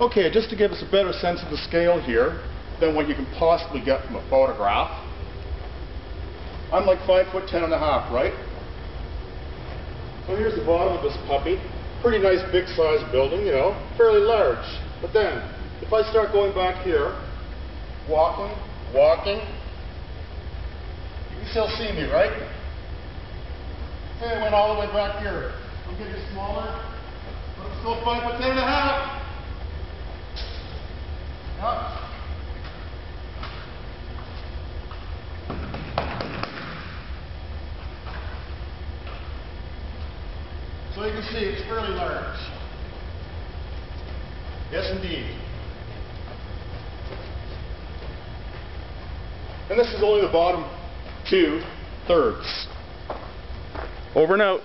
Okay, just to give us a better sense of the scale here than what you can possibly get from a photograph. I'm like five foot ten and a half, right? So here's the bottom of this puppy. Pretty nice big sized building, you know, fairly large. But then, if I start going back here, walking, walking, you can still see me, right? Hey, I went all the way back here. I'm getting smaller, but I'm still five foot ten and a half. Yeah. So you can see it's fairly large. Yes, indeed. And this is only the bottom two thirds. Over and out.